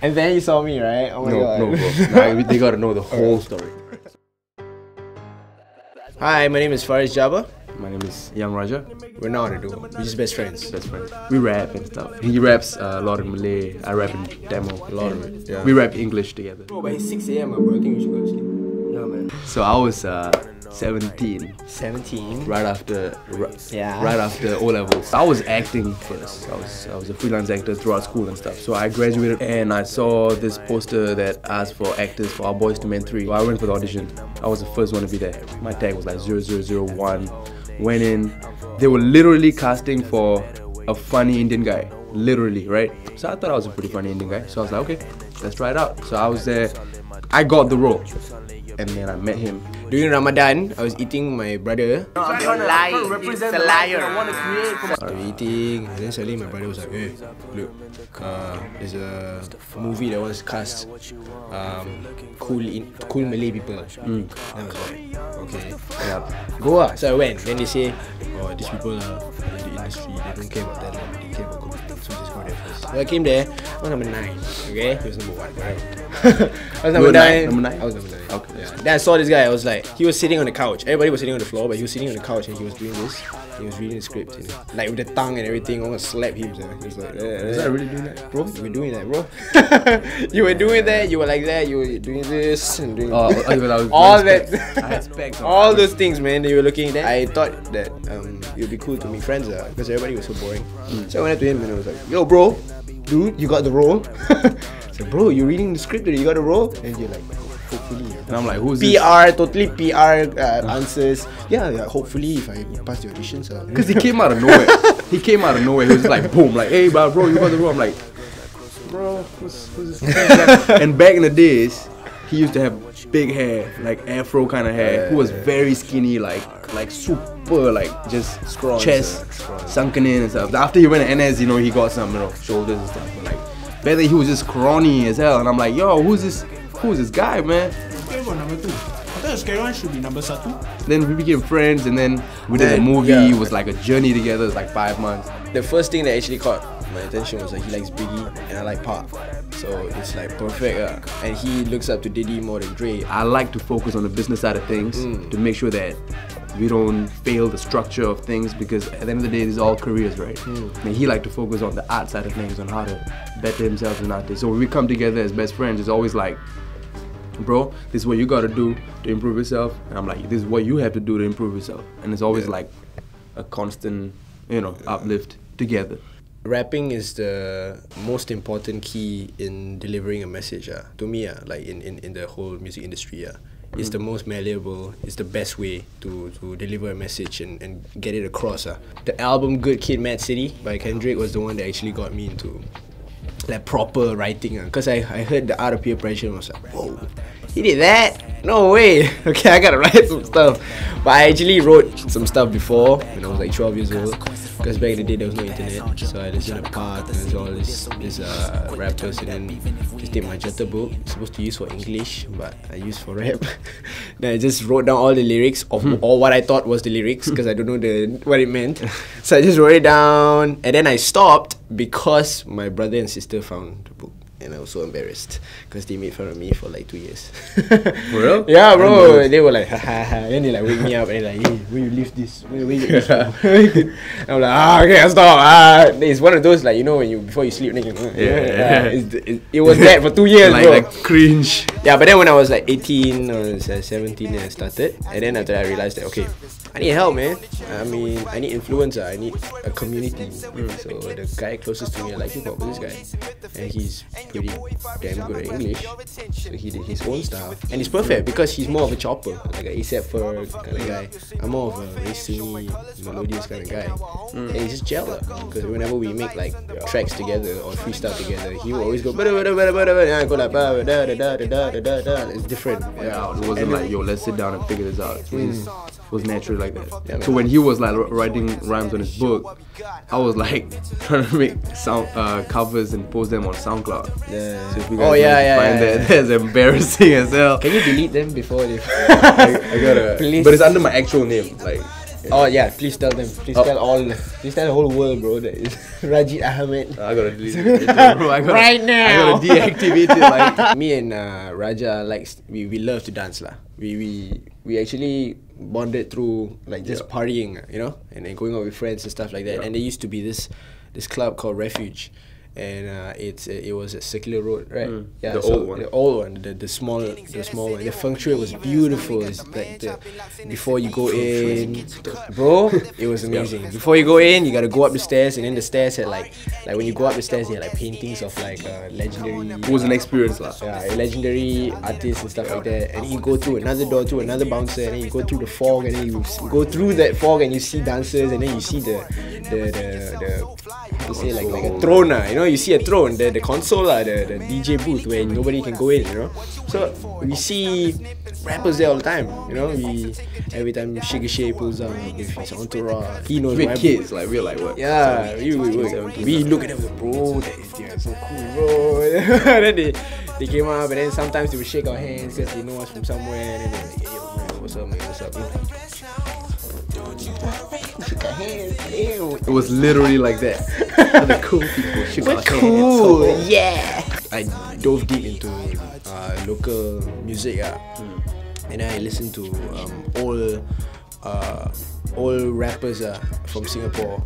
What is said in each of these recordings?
And then you saw me, right? Oh my no, god. no, bro. Nah, they gotta know the whole story. Hi, my name is Fariz Jabba. My name is Yung Raja. We're not on a duo. We're just best friends. Best friends. We rap and stuff. He raps uh, a lot in Malay. I rap in Tamil. A lot of it. Yeah. We rap English together. Bro, but it's 6 a.m. bro. I think we should go to sleep. So I was uh, 17, 17. right after, Yeah. right after O levels. I was acting first. I was I was a freelance actor throughout school and stuff. So I graduated and I saw this poster that asked for actors for Our Boys to Men 3. So I went for the audition. I was the first one to be there. My tag was like 0001. Went in. They were literally casting for a funny Indian guy. Literally, right? So I thought I was a pretty funny Indian guy. So I was like, okay, let's try it out. So I was there. I got the role. And then I met him During Ramadan, I was eating my brother. You're lying. It's a liar. I was eating, and then suddenly my brother was like, "Hey, look, uh, there's a movie that was cast um, cool in cool Malay people." Mm. I was like, "Okay, Yeah. go ah." So I went. Then they say, "Oh, these people are in the industry. They don't care about talent. They care about competing. So just go first. So I came there. I was number nine. Okay, he was number one. Whatever. I was number nine? nine. Number nine? I was number nine. Okay. Yeah. Then I saw this guy. I was like, he was sitting on the couch. Everybody was sitting on the floor, but he was sitting on the couch and he was doing this. He was reading the script, you know, like with the tongue and everything. I almost slap him. So he was like, Was I really doing that? bro? You were doing that, bro. you were doing that. You were like that. You were doing this and doing Oh, I I was all wearing that. specs. I had specs on. all those things, man. That you were looking at. I thought that um, it would be cool to meet friends, uh, because everybody was so boring. So I went up to him and I was like, "Yo, bro, dude, you got the role." so, bro, you're reading the script? You got the role? And you're like, hopefully. And I'm like, who's this? PR, totally PR uh, answers. Yeah, yeah, hopefully if I pass the auditions. Uh, Because he came out of nowhere. he came out of nowhere. He was like, boom, like, hey, bro, bro, you got the role. I'm like, bro, who's, who's this? guy?" and back in the days, he used to have big hair, like afro kind of hair. Who was very skinny, like, like super, like just Scrawny, chest sir, scrawny. sunken in and stuff. After he went to NS, you know, he got some, you know, shoulders and stuff. But like, back then he was just scrawny as hell. And I'm like, yo, who's this? Who's this guy, man? Okay, for number two. I thought scary one should be number satu. Then we became friends, and then we did a movie. yeah. It was like a journey together. It was like five months. the first thing that actually caught my attention was that he likes Biggie and I like Pac. So it's like perfect. Uh, and he looks up to Diddy more than Dre. I like to focus on the business side of things Mm. to make sure that we don't fail the structure of things because at the end of the day, these are all careers, right? Mm. And he like to focus on the art side of things, on how to better himself as an artist. So when we come together as best friends, it's always like, bro, this is what you gotta do to improve yourself. And I'm like, this is what you have to do to improve yourself. And it's always Yeah. like a constant, you know, uplift together. Rapping is the most important key in delivering a message. Uh, to me, uh, like in, in, in the whole music industry. Uh. It's the most malleable, it's the best way to, to deliver a message and, and get it across. Uh. The album Good Kid Mad City by Kendrick was the one that actually got me into like proper writing because I, I heard the art of peer pressure and was like whoa he did that? No way. Okay I gotta write some stuff. But I actually wrote some stuff before when I was like 12 years old. Because back in the day there was no internet. So I listened to Pac and saw all this, this uh, rappers and then just take my jotter book. Supposed to use for English but I used for rap. Then I just wrote down all the lyrics of or what I thought was the lyrics because I don't know the what it meant. So I just wrote it down and then I stopped because my brother and sister found and I was so embarrassed because they made fun of me for like two years. For real? Yeah, bro. They were like, ha ha ha. Then they like wake me up and like, hey, where you leave this? Where, where you this? I'm like, ah, okay, I'll stop. Ah, it's one of those like you know when you before you sleep, you know, Yeah. yeah. It's, it, it was that for two years, like, bro. like cringe. Yeah, but then when I was like 18 or uh, 17, then I started. And then after that, I realized that, okay, I need help, man. I mean, I need influencer. I need a community. So the guy closest to me, I like hip hop, this guy. And he's pretty damn good at English. So he did his own style. And it's perfect because he's more of a chopper, like a ASAP Ferg kind of guy. I'm more of a racingy, melodious kind of guy. And it's just gel Because whenever we make like tracks together or freestyle together, he will always go, and I go like, da, da, da, da, da, da, da, da. It's different. Yeah, it wasn't And like, yo, let's sit down and figure this out. It was, was naturally like that. Yeah, so when he was like writing rhymes on his book, I was like trying to make sound uh, covers and post them on SoundCloud. Yeah. So if you Oh, yeah, want yeah, find yeah, that, that's embarrassing as hell. Can you delete them before they? I, I gotta, Please. but it's under my actual name. Like, Oh yeah, please tell them. Please Oh. tell all. Please tell the whole world, bro. That is Rajid Ahamed. I gotta delete it, bro. I gotta, Right now. I gotta deactivate it. Like, Me and uh, Raja likes we, we love to dance lah. We we we actually bonded through like just Yeah. partying, you know, and then going out with friends and stuff like that. Yeah. And there used to be this this club called Refuge. And uh, it's it was at Circular Road, right? Mm, the old one. The old one, the, the small the small one. The feng shui was beautiful. It's like the before you go in, bro, it was amazing. Before you go in, you gotta go up the stairs, and then the stairs had like like when you go up the stairs, they had like paintings of like uh, legendary. it was an experience, lah. Yeah, legendary artists and stuff like that. And you go through another door to another bouncer, and then you go through the fog, and then you go through that fog, and you see dancers, and then you see the the the, the you say like like a throne, ah, you know, you see a throne, the the console, ah, the the DJ booth where nobody can go in, you know. So we see rappers there all the time, you know. We every time Shay pulls out with his entourage, he knows We're kids, like we're like what? yeah, we, we, we, we look at them, bro, that is they're so cool, bro. then they, they came up, and then sometimes they would shake our hands because they know us from somewhere, and then they're like, hey, yo, man, what's up, man, what's up? man?" Shook our hands, ew. It was literally like that. the cool people shook We're our cool, hands. yeah. I dove deep into uh, local music, yeah. and I listened to um, all uh, all rappers uh, from Singapore,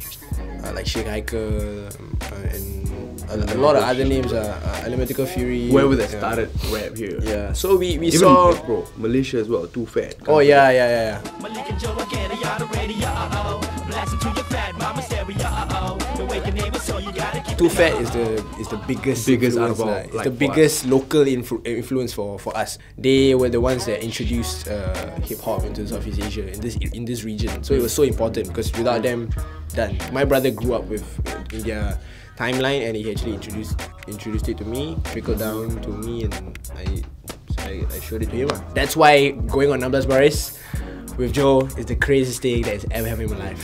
uh, like Sheikh Haikel um, uh, and a, a lot of other names, uh, uh, Elementical Fury. Whoever that yeah. started rap here. Yeah, so we, we Even saw. bro, Malaysia as well, Too Phat. Oh yeah, yeah, yeah, yeah. Too Phat is the is the biggest Biggest influence, lah. It's like, the biggest local influ- influence for, for us. They were the ones that introduced uh, hip hop into Southeast Asia in this in this region. So it was so important because without them, done. My brother grew up with in their timeline and he actually introduced introduced it to me, trickled down to me, and I I, I showed it to him. That's why going on Numbers Baris with Joe is the craziest thing that has ever happened in my life.